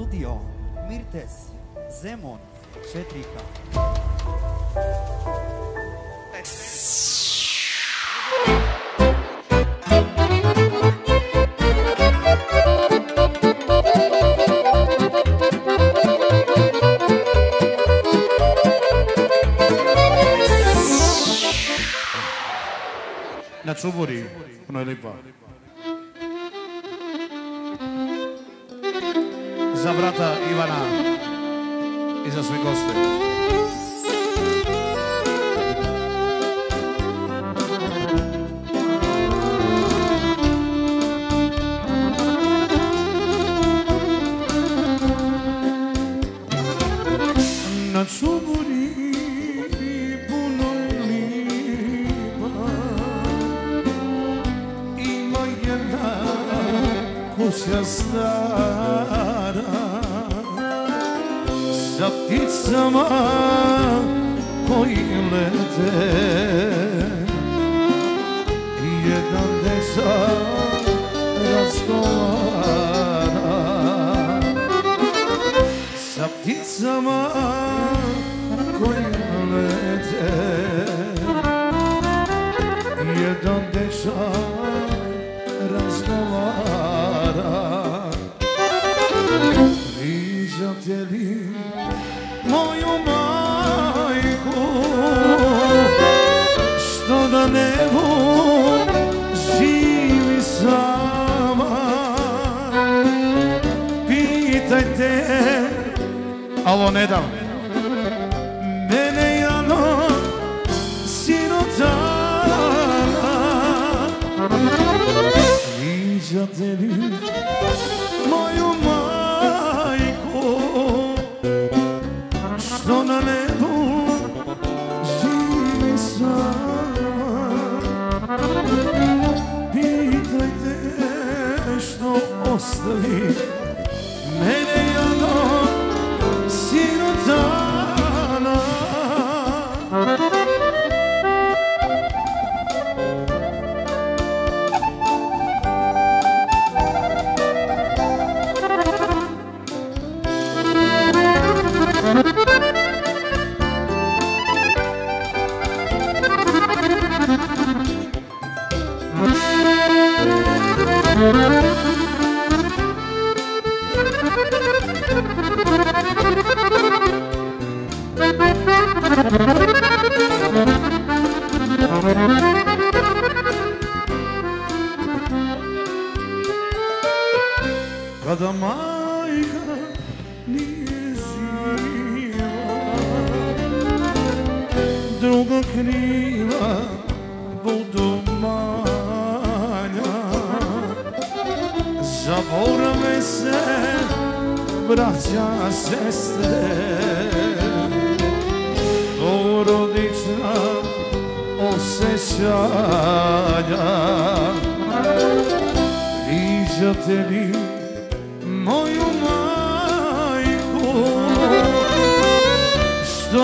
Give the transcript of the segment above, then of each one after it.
Studio Mirtes Zemon Cetrica. Na čo vorí? Ono. брата Ивана и за све гости.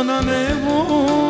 sana ne vur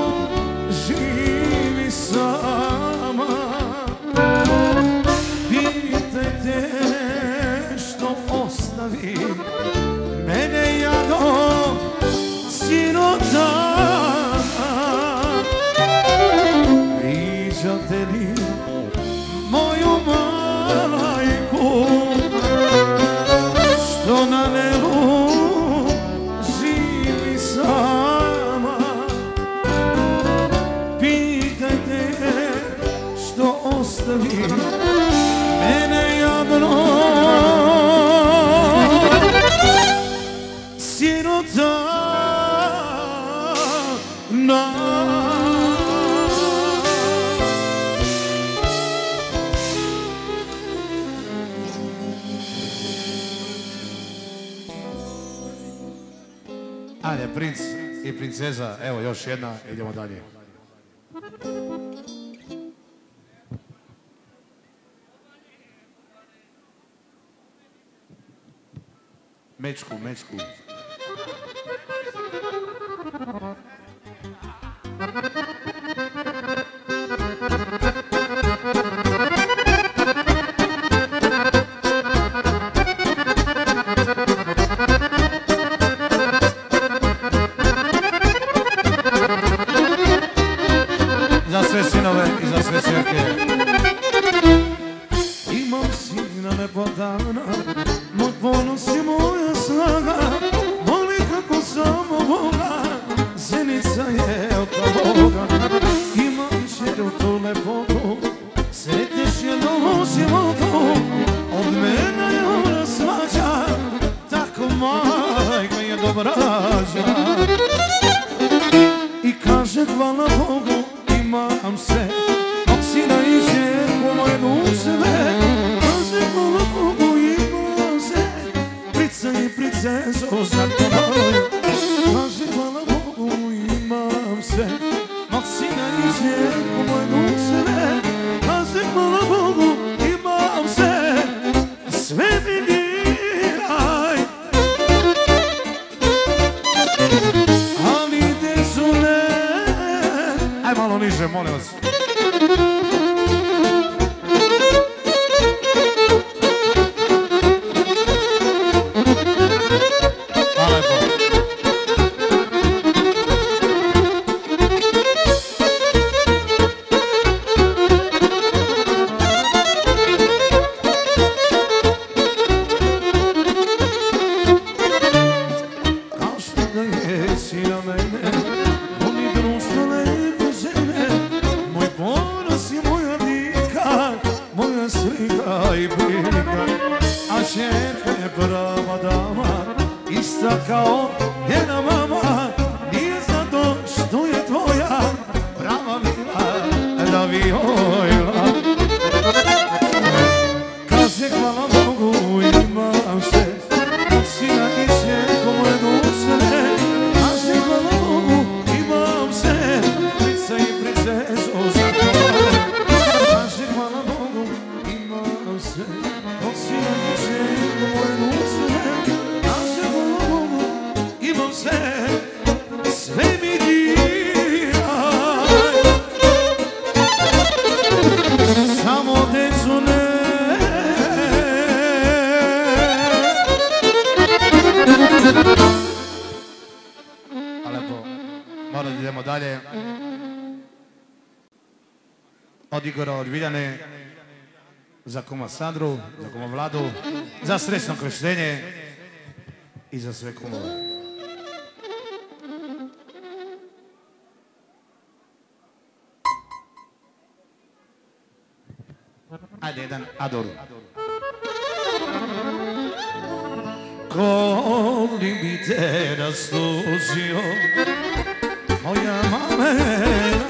Zeza, evo još jedna, idemo dalje. Mečku, mečku. za kuma Sandru, za kuma Vladu, za sresno krštenje i za sve kumove. Ajde, jedan adoru. Koli bi te da moja mamena,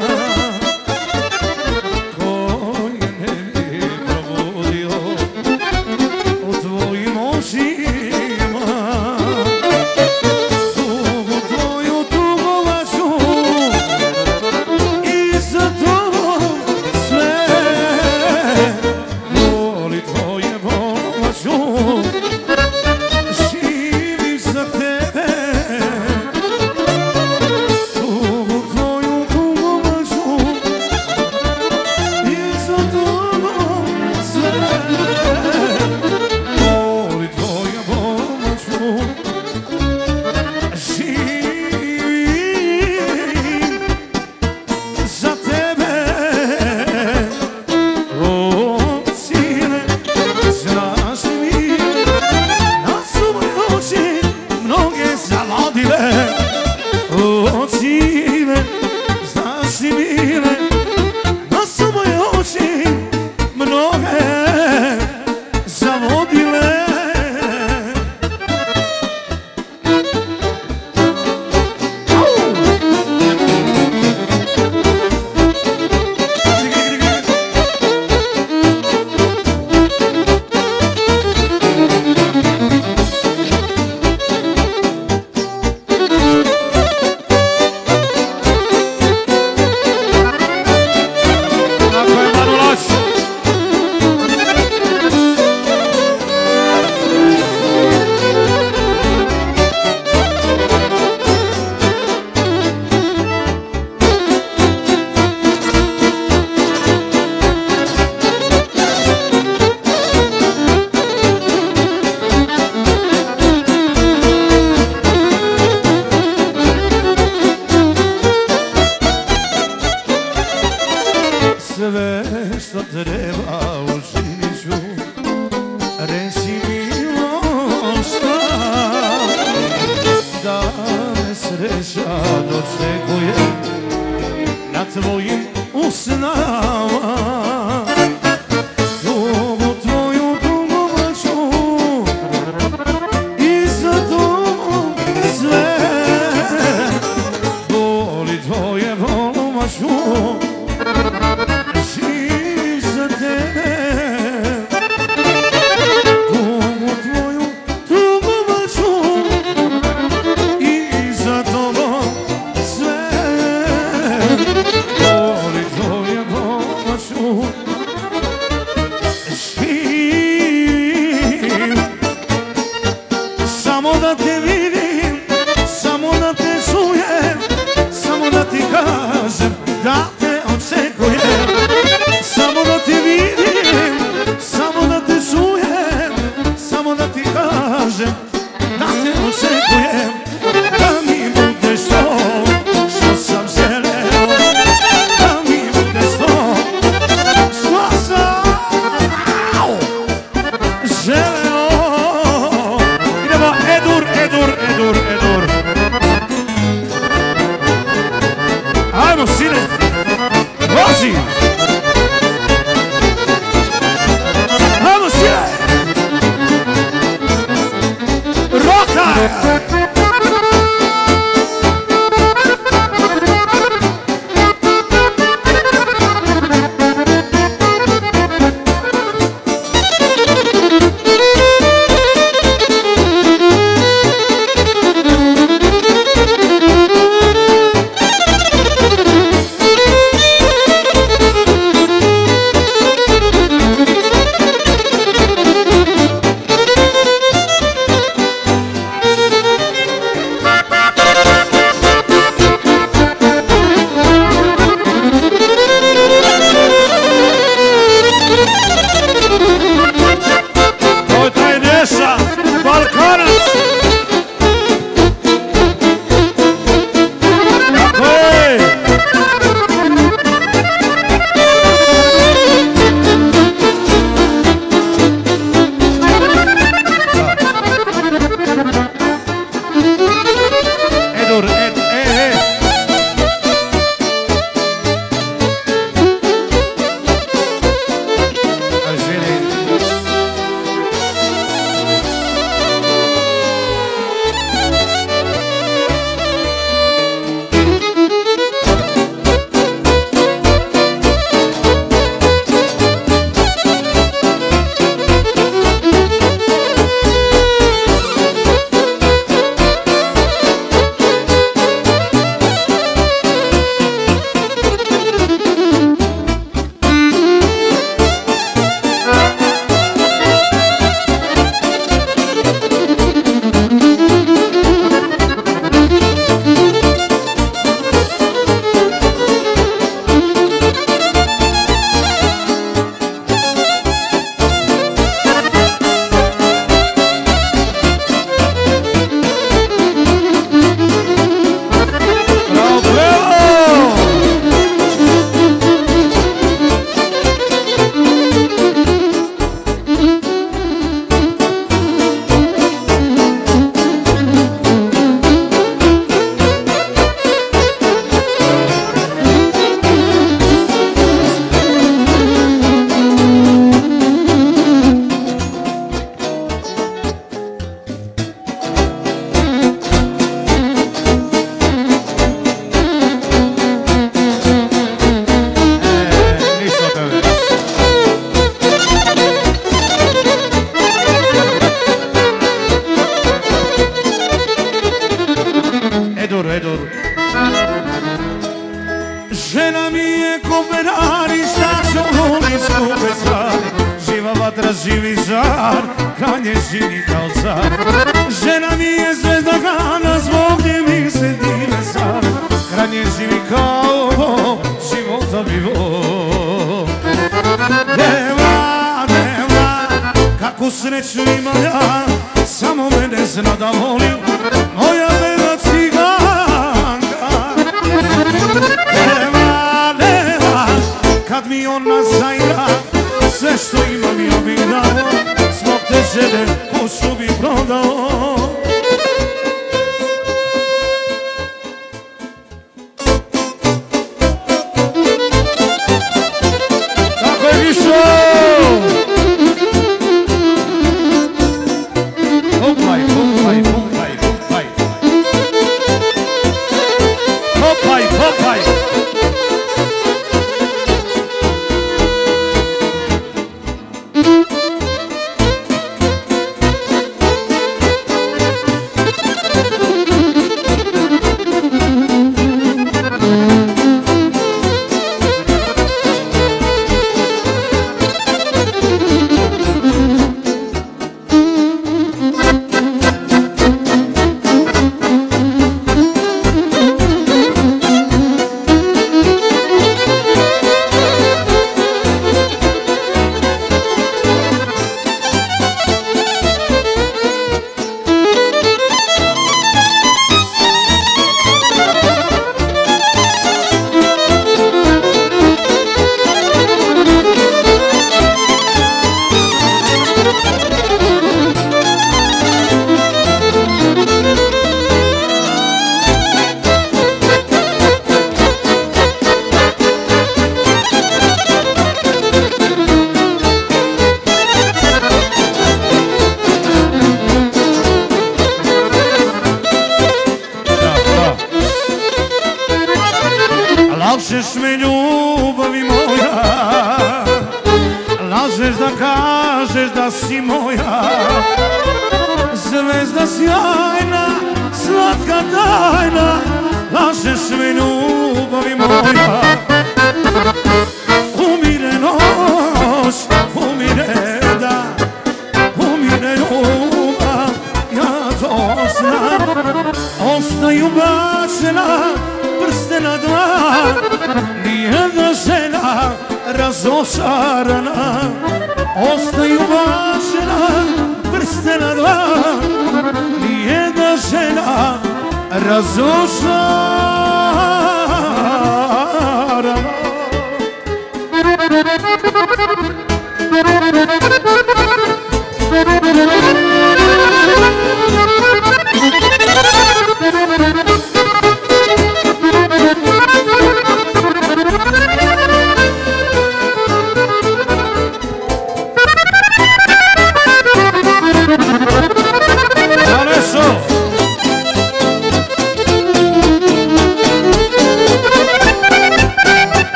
разрушен.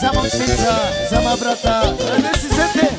Zamam sinza, zama brata. É nesse ZT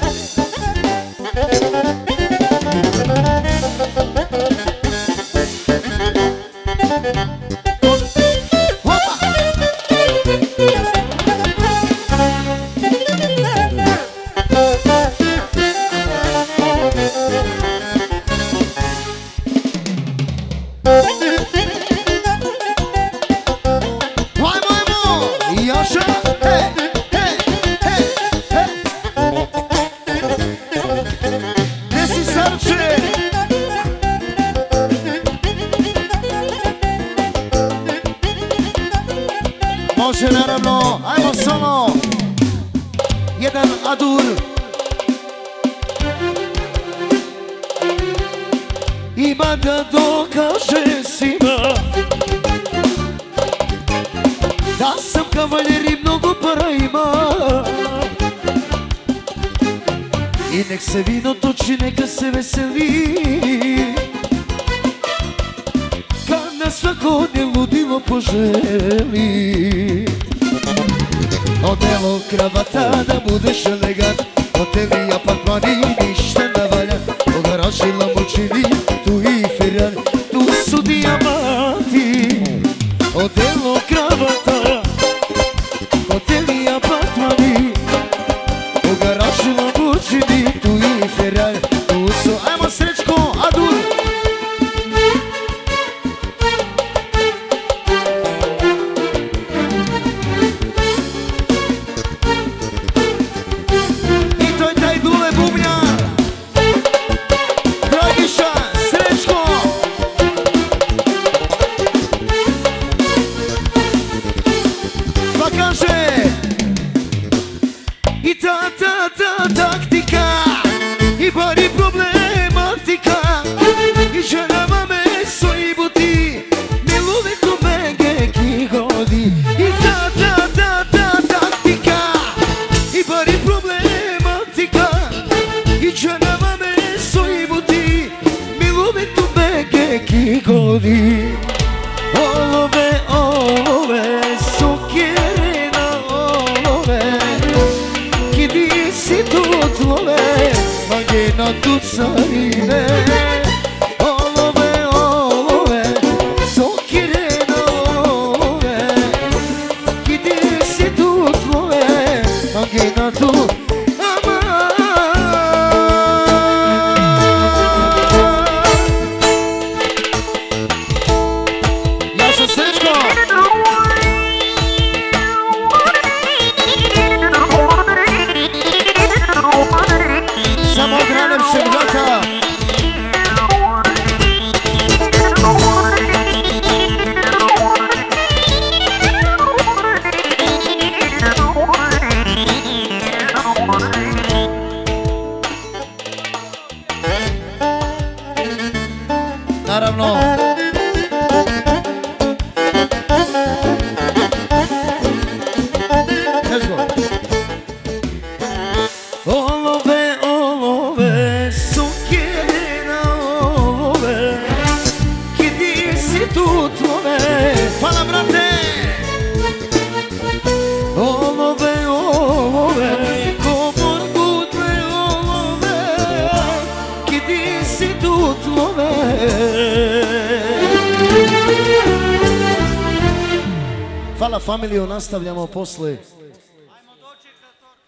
familiju nastavljamo posle.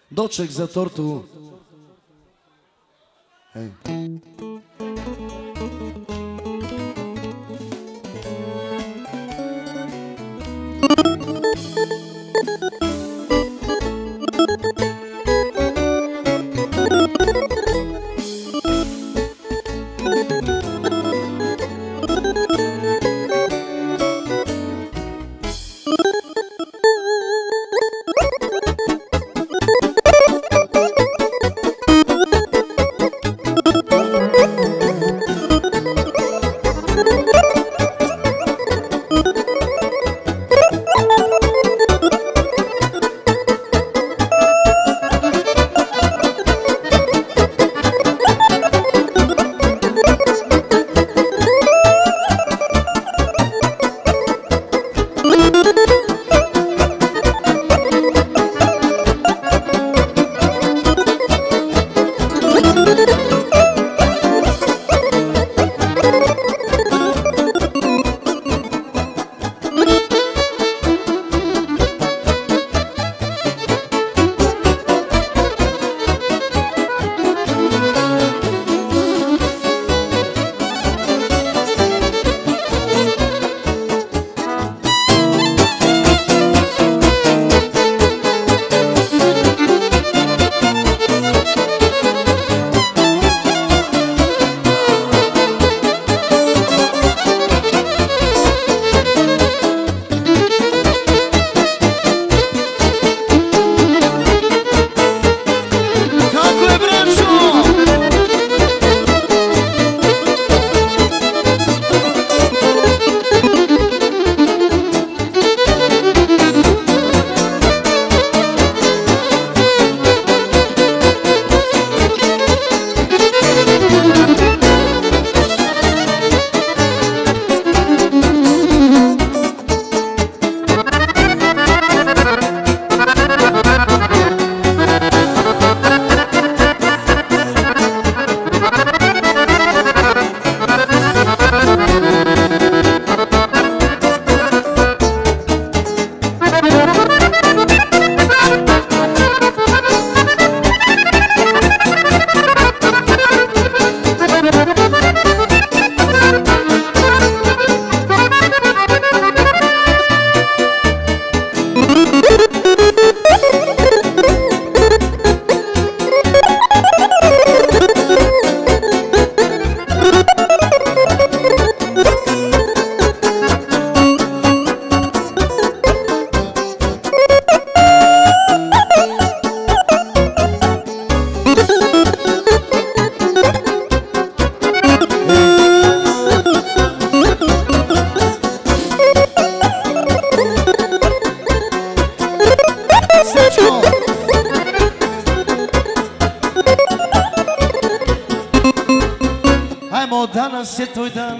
Doček za tortu. Hej.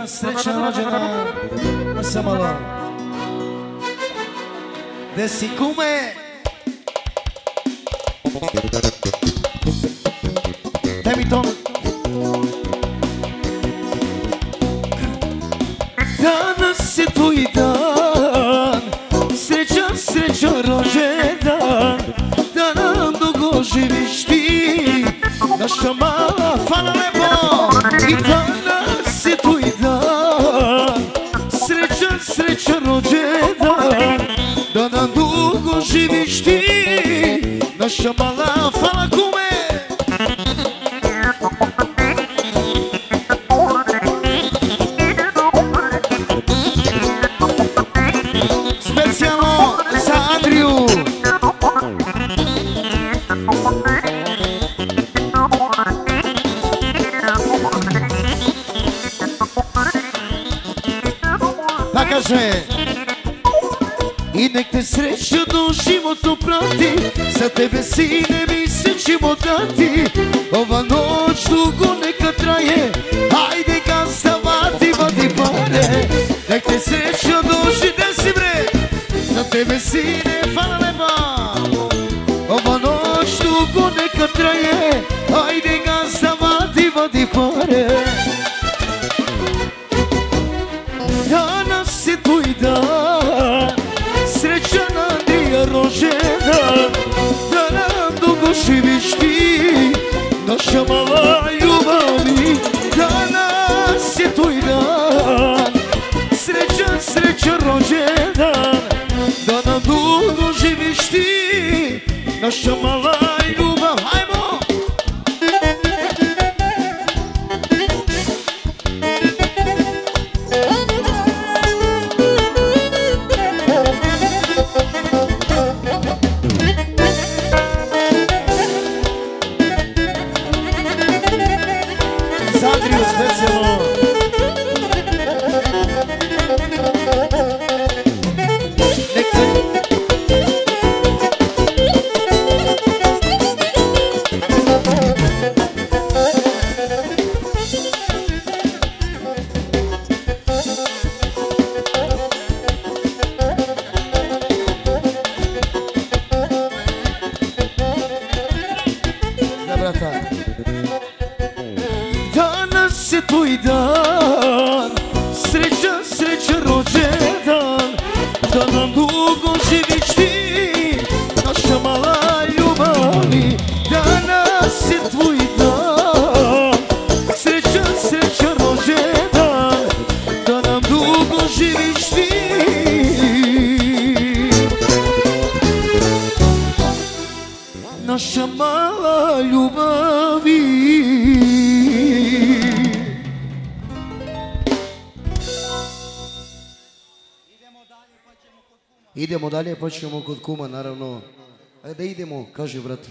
srećan rođena Ma sam malo Desi kume? Desi kume? show prava ljubavi. Idemo dalje pa ćemo kod kuma naravno. Ajde idemo kaže brate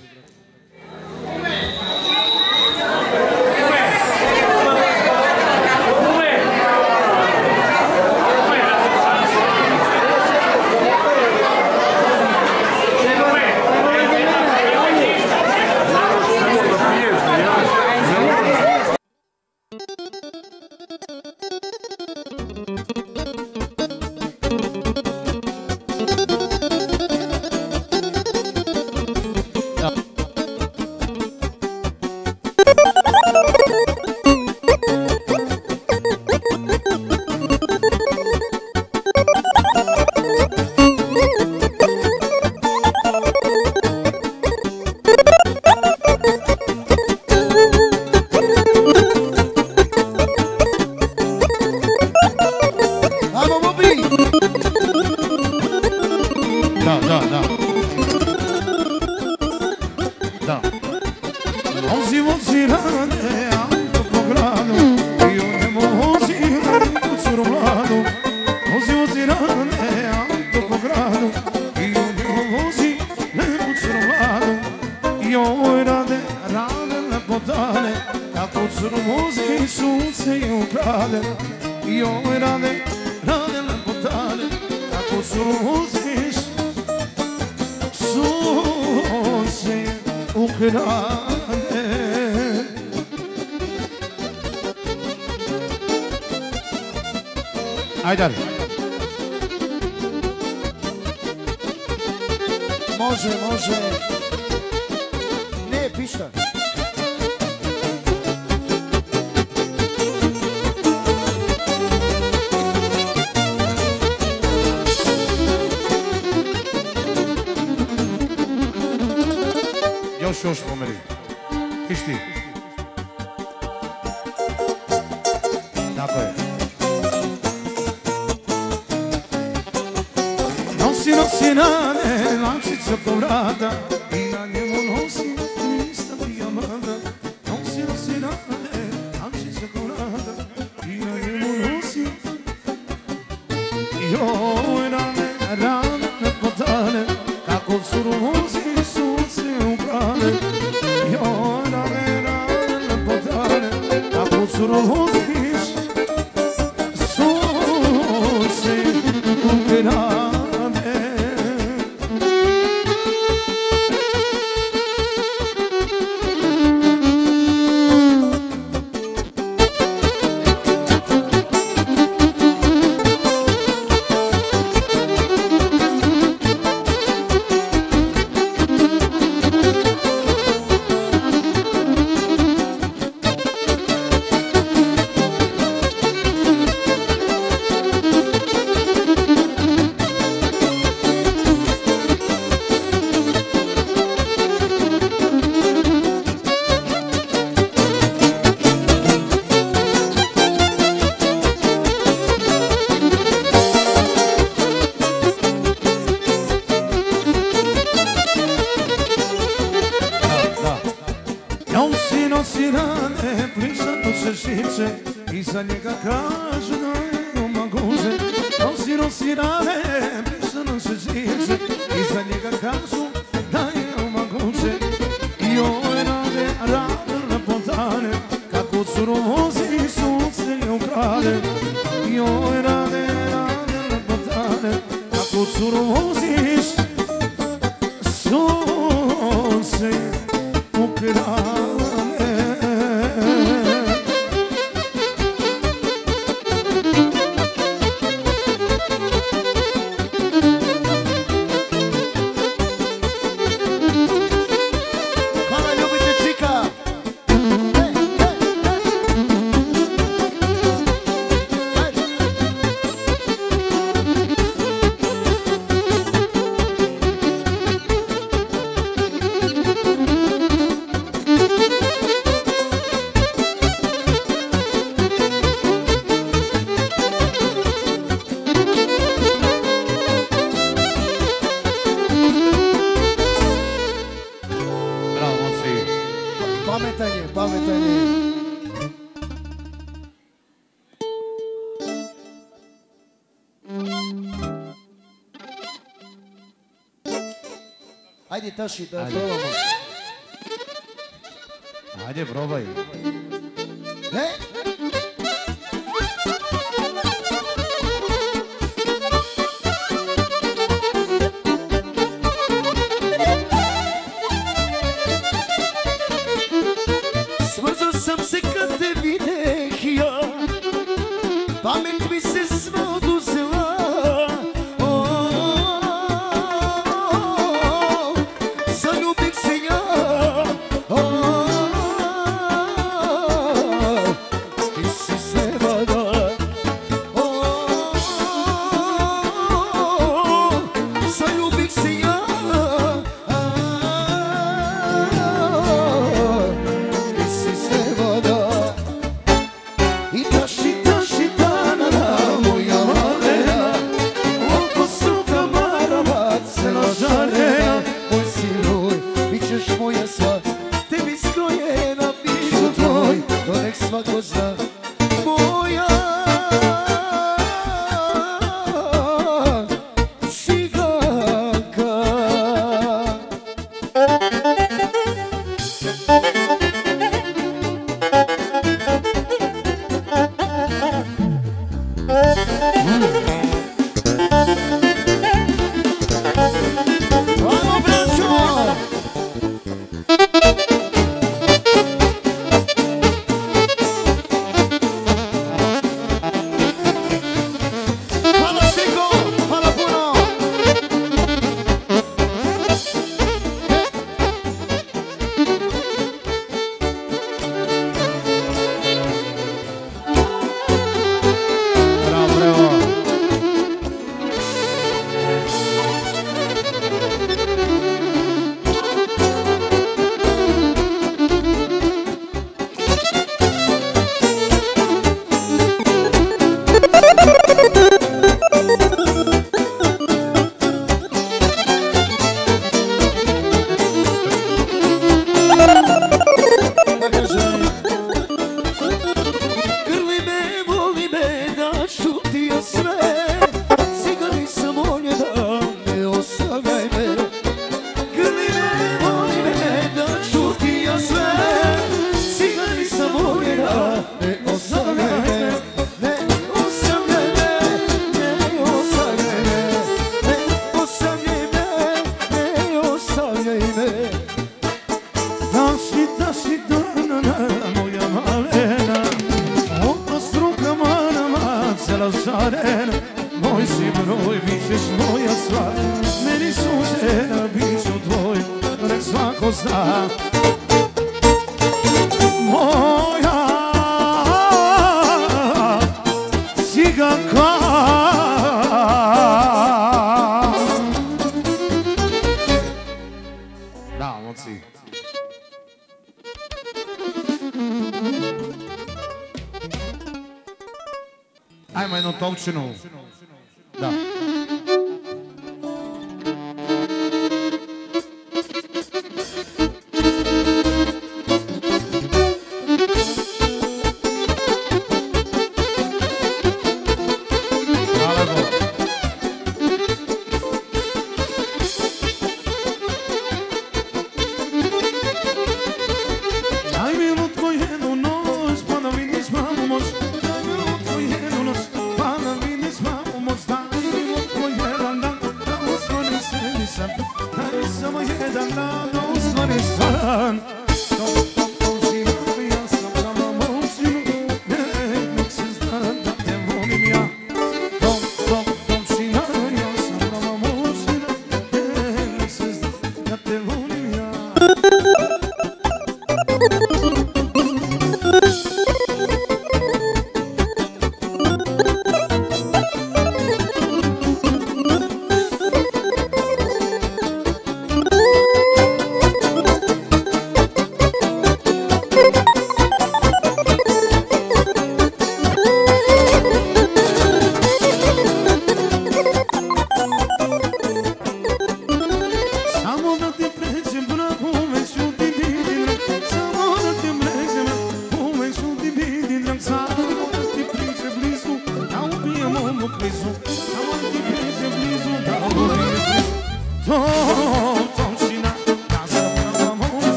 Ajde Taši, da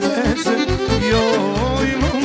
de veces hoy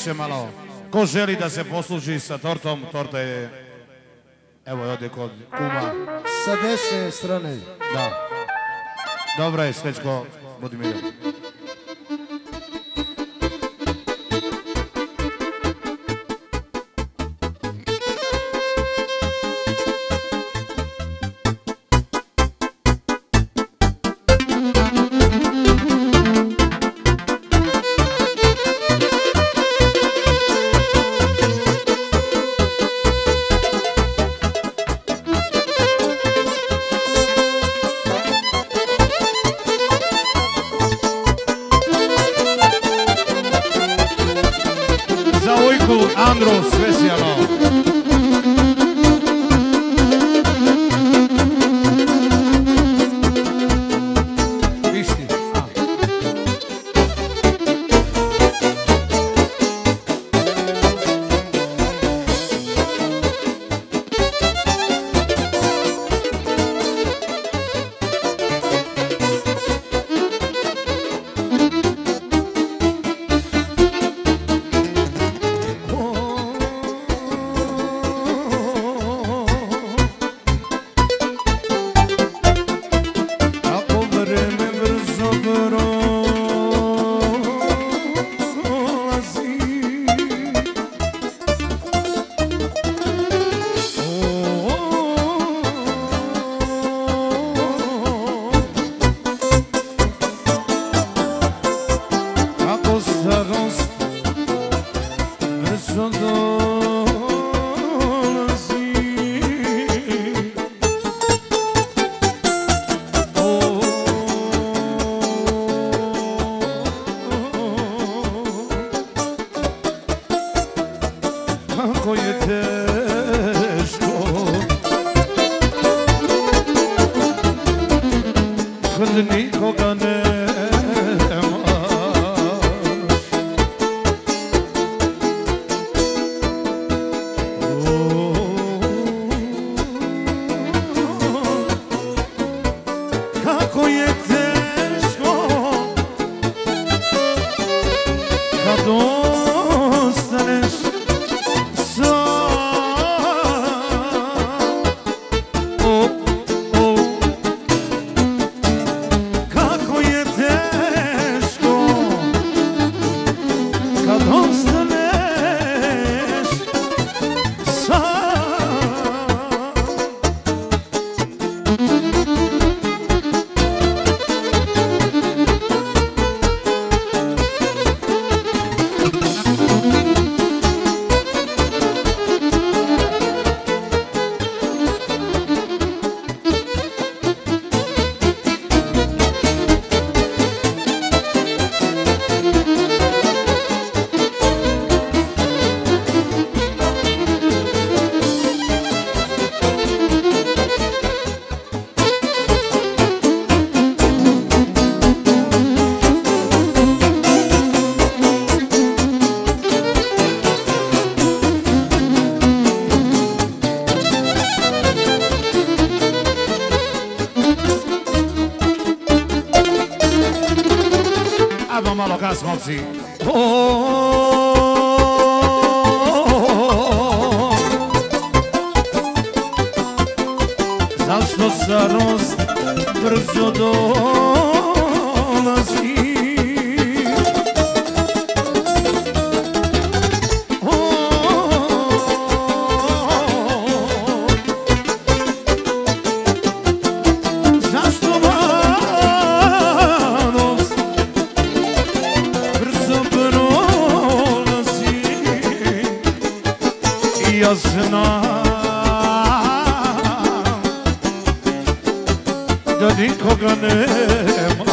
više malo. Ko želi da se posluži sa tortom, torta je... Evo je ovdje kod kuma. Sa desne strane. Da. Dobro je, svečko, budi mi. Da nikoga nema.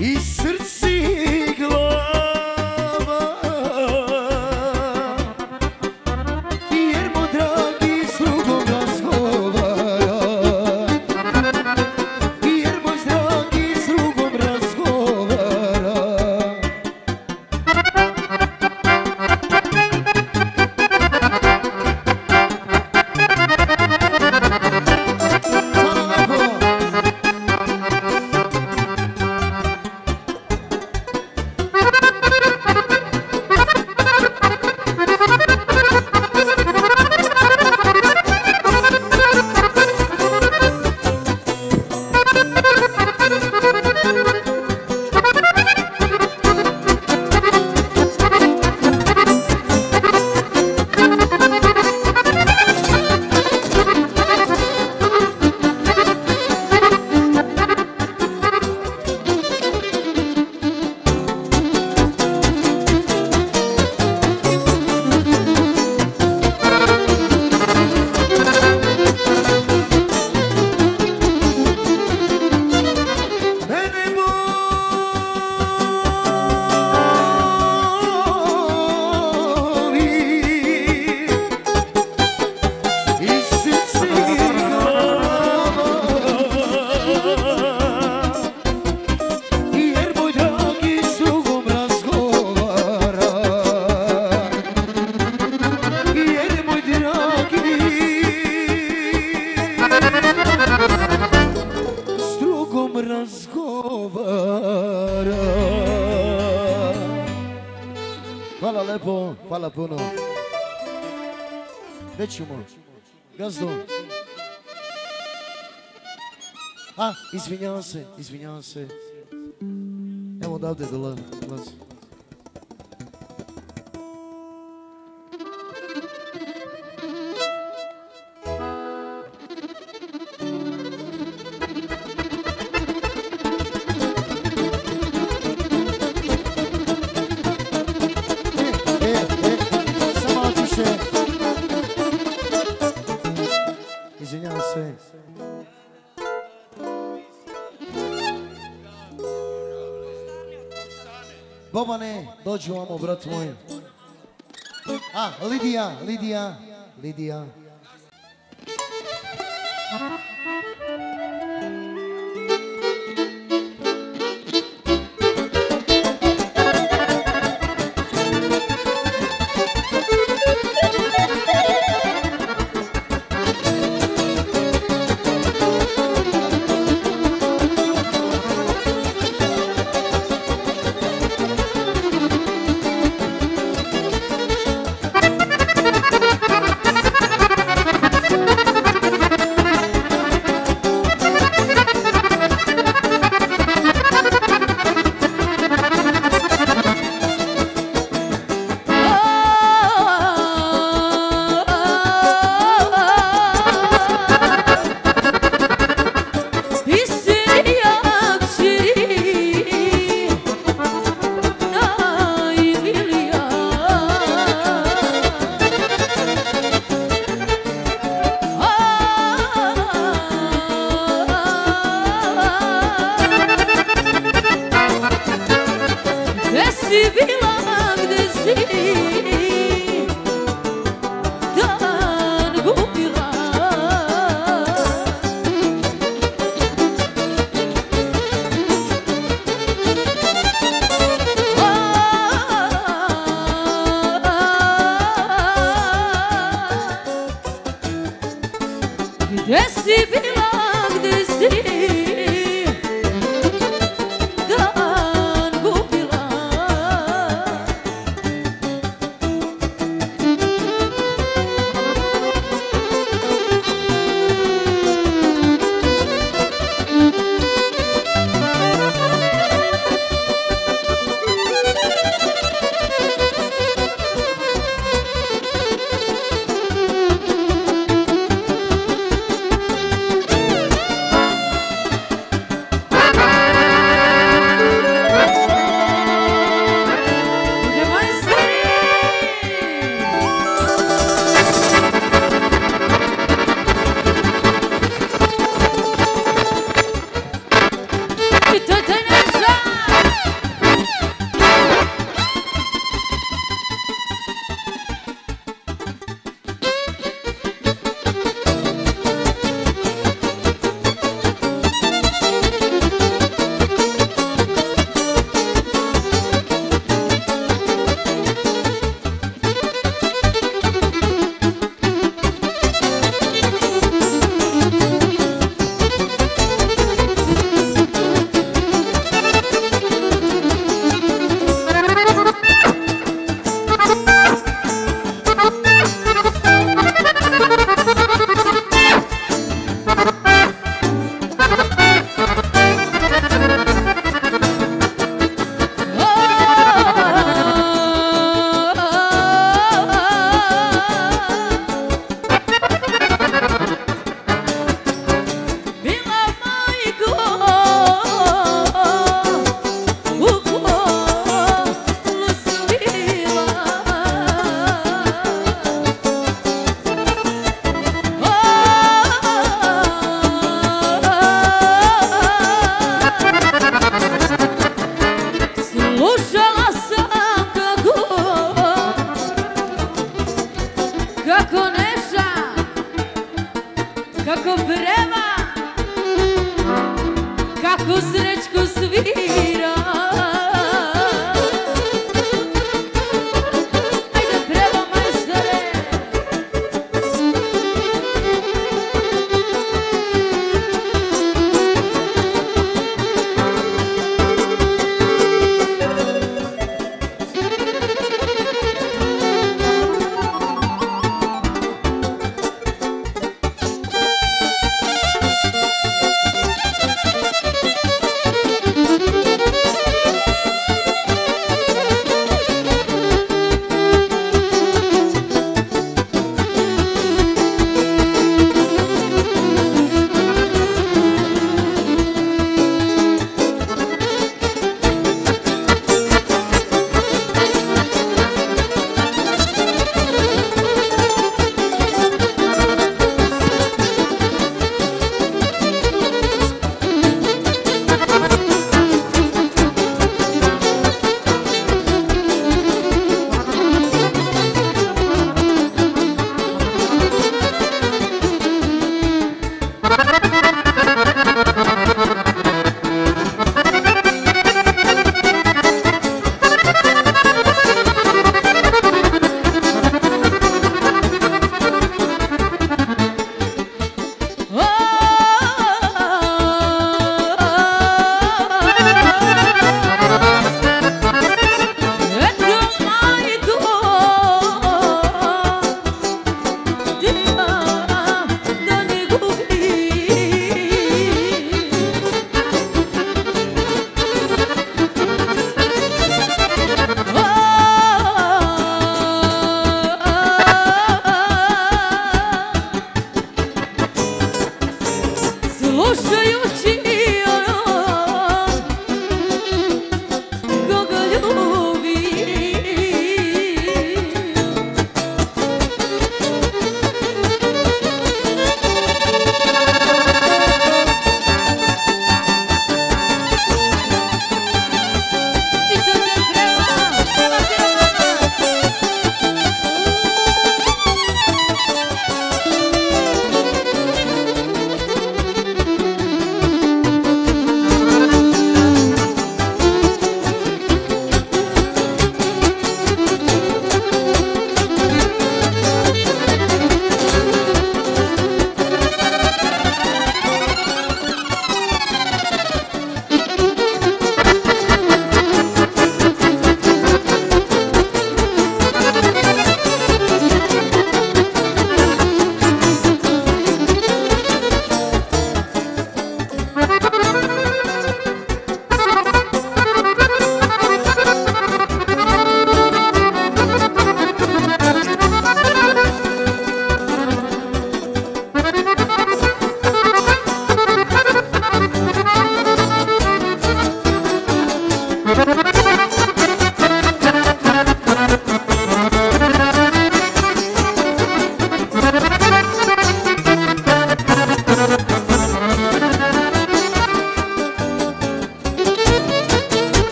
E izvinjavam se, dođi ovamo, brat moj. A, Lidija, Lidija, Lidija.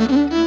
Mm-hmm.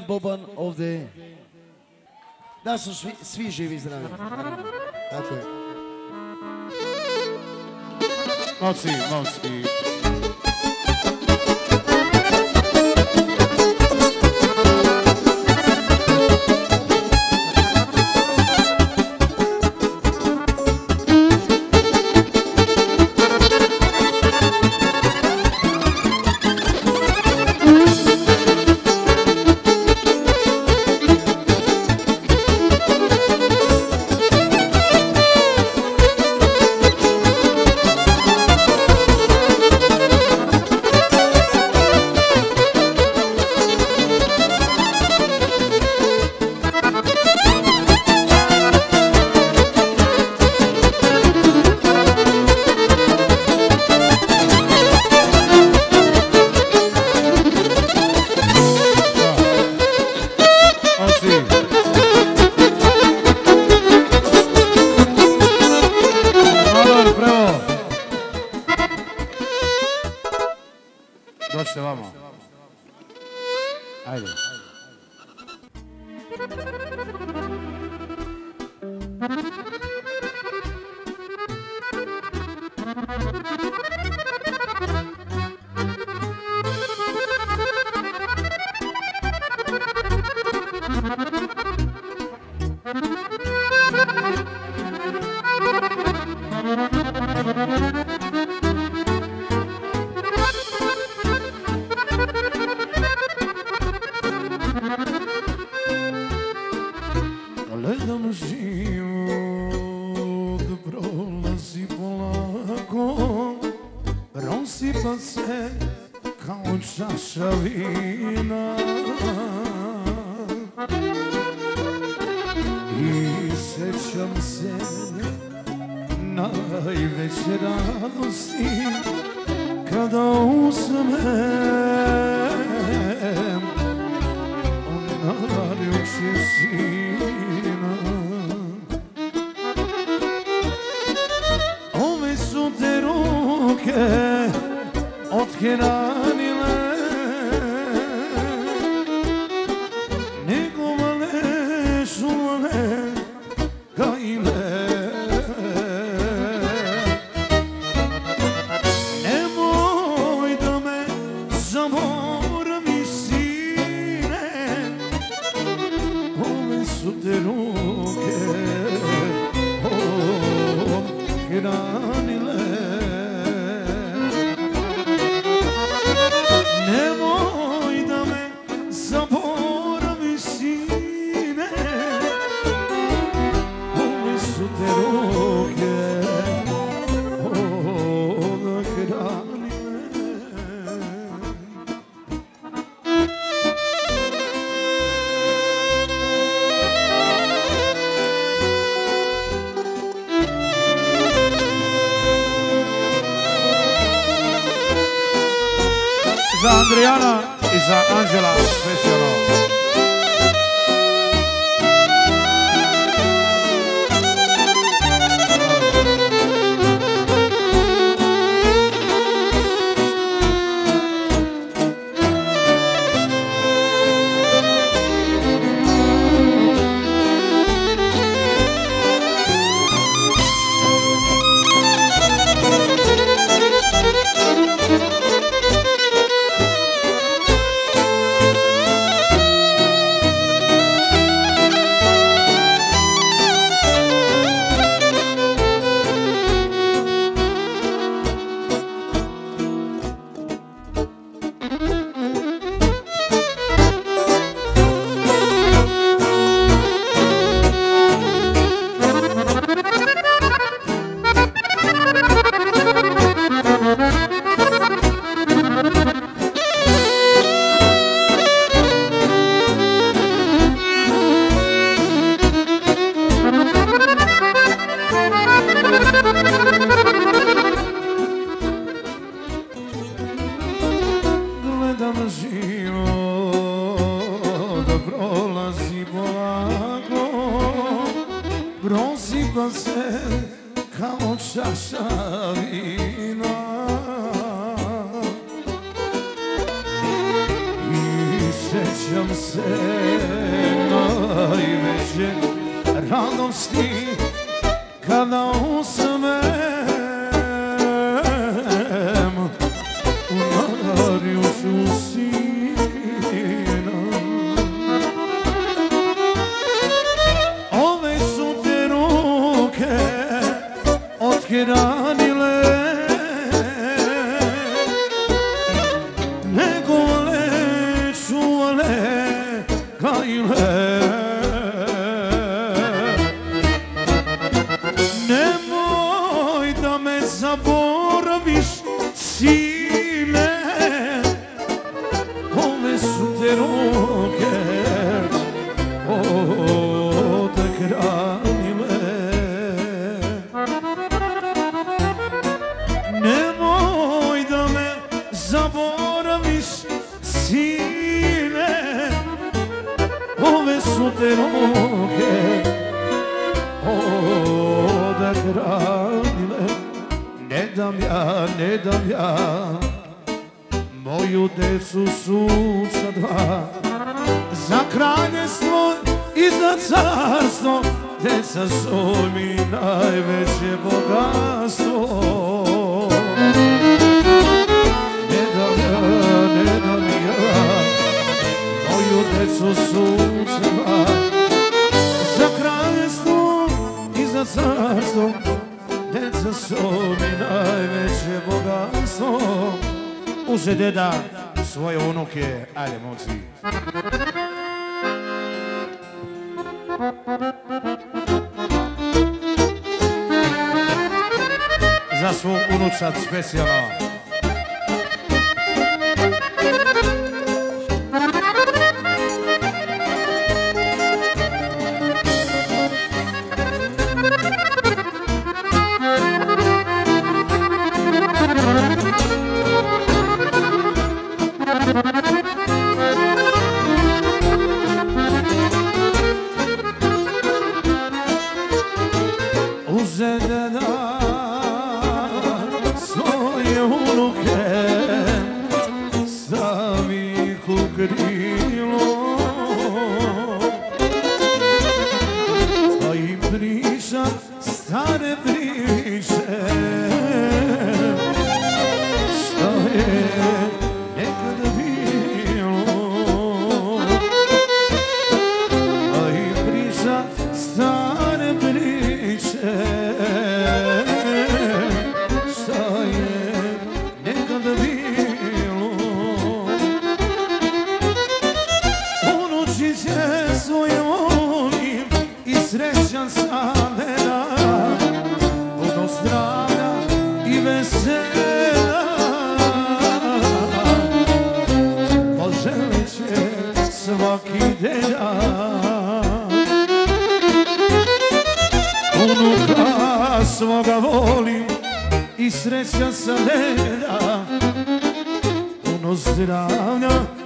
Se Boban ovde. Da su svi, svi živi i zdravi. Tako je. Moci, moci. Dođite vamo. Ajde. Ajde. Gledam život da prolazi polako. Prosipa se kao čaša vina. I sećam se najveće radosti Kada usam preciosa letra que nos dragna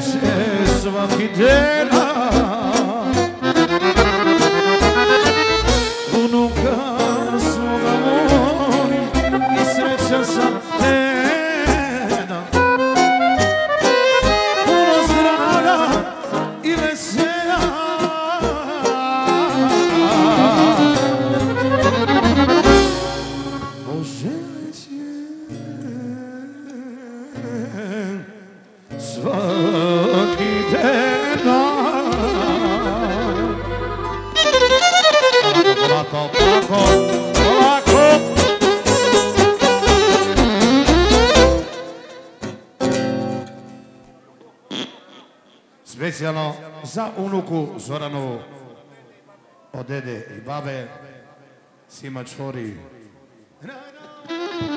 Sve svaki dena unuku Zoranu od dede i babe, Sima Čori na, na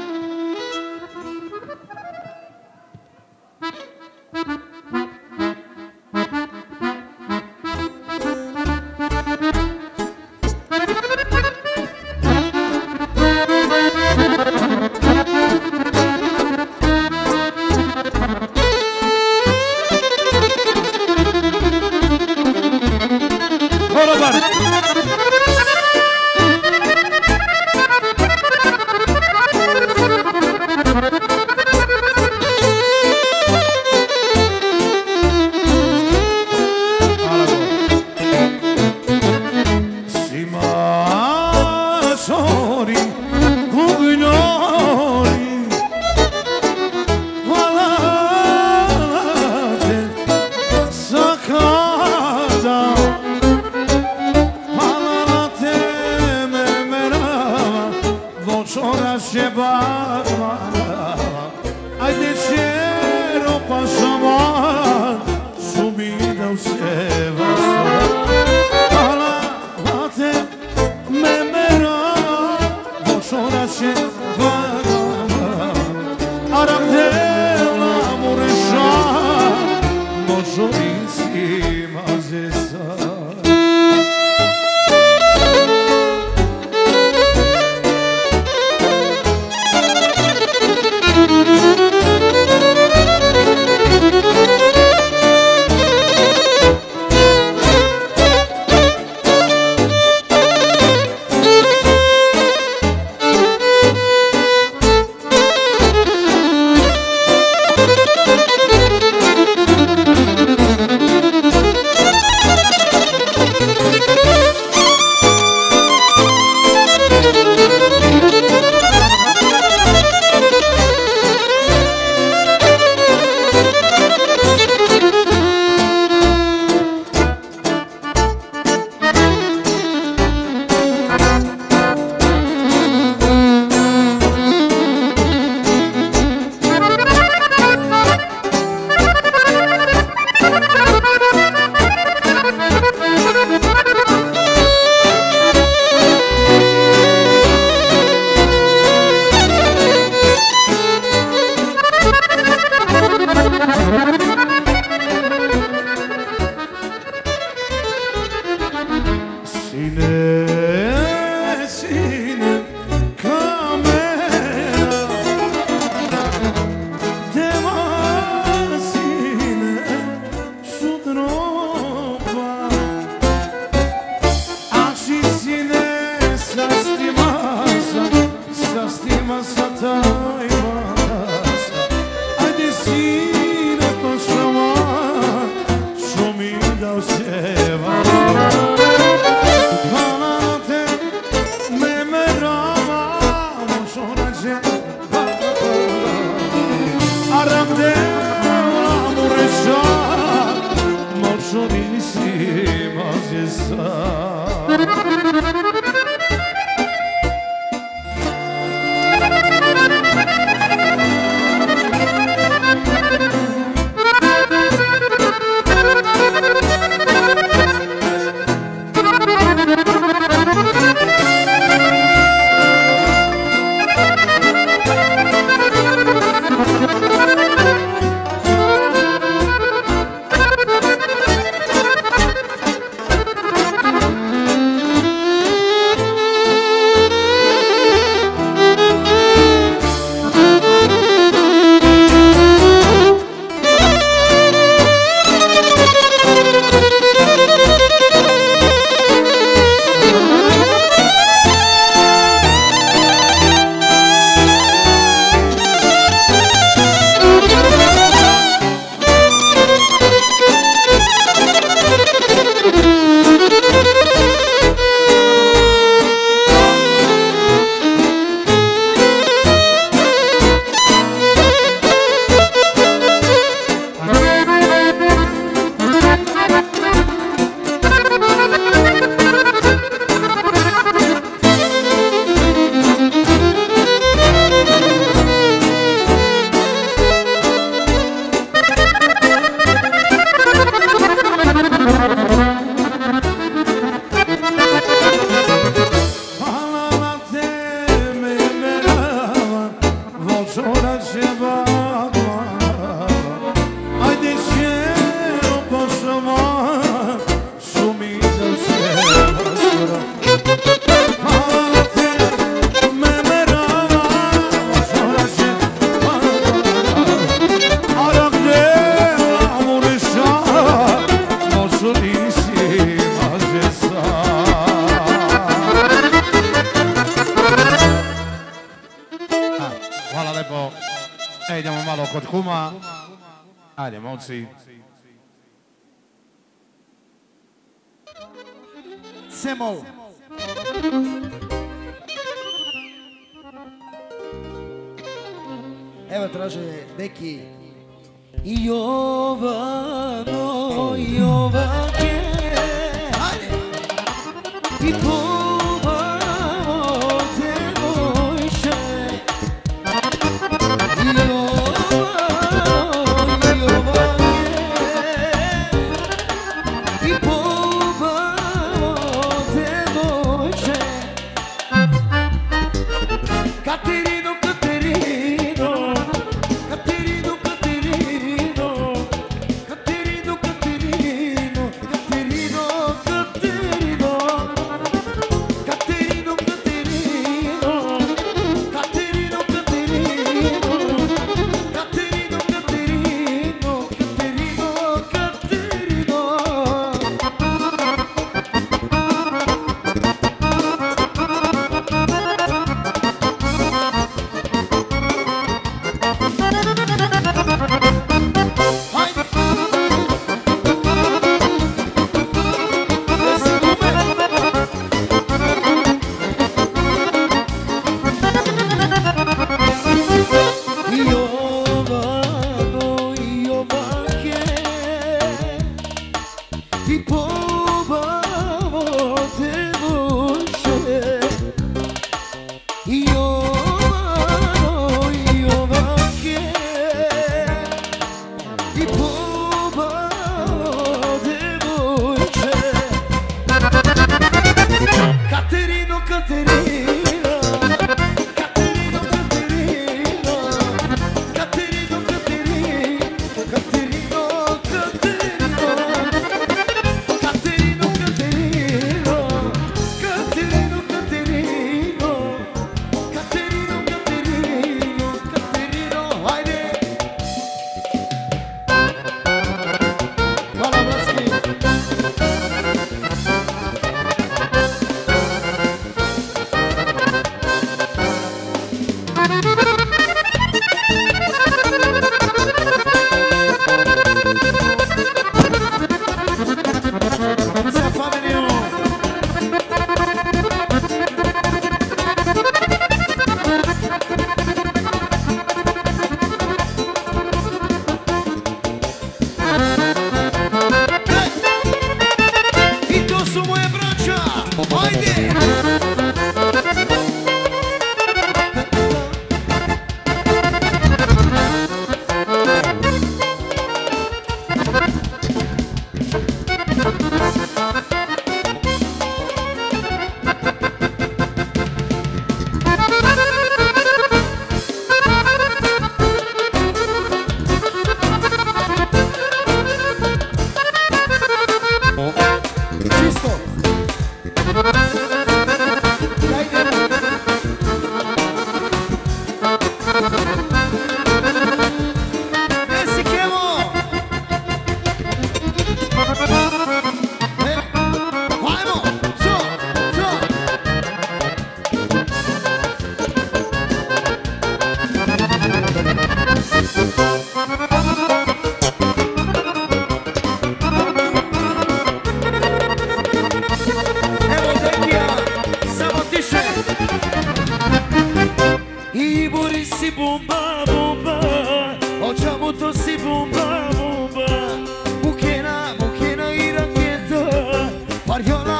But you're